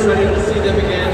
excited to see them again.